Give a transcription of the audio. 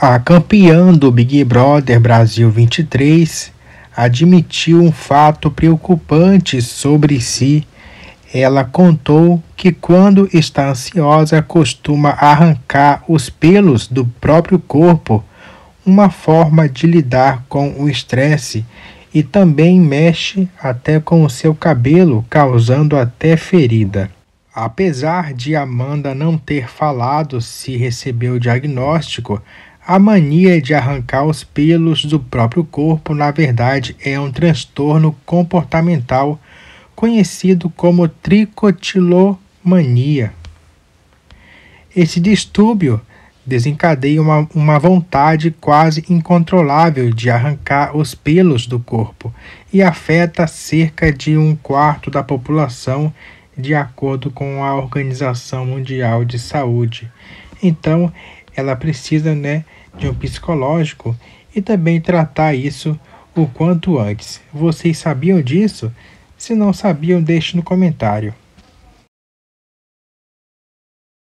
A campeã do Big Brother Brasil 23 admitiu um fato preocupante sobre si. Ela contou que quando está ansiosa costuma arrancar os pelos do próprio corpo, uma forma de lidar com o estresse, e também mexe até com o seu cabelo, causando até ferida. Apesar de Amanda não ter falado se recebeu o diagnóstico, a mania de arrancar os pelos do próprio corpo, na verdade, é um transtorno comportamental conhecido como tricotilomania. Esse distúrbio desencadeia uma, uma vontade quase incontrolável de arrancar os pelos do corpo e afeta cerca de um quarto da população, de acordo com a Organização Mundial de Saúde. Então, ela precisa, né, de um psicológico e também tratar isso o quanto antes. Vocês sabiam disso? Se não sabiam, deixe no comentário.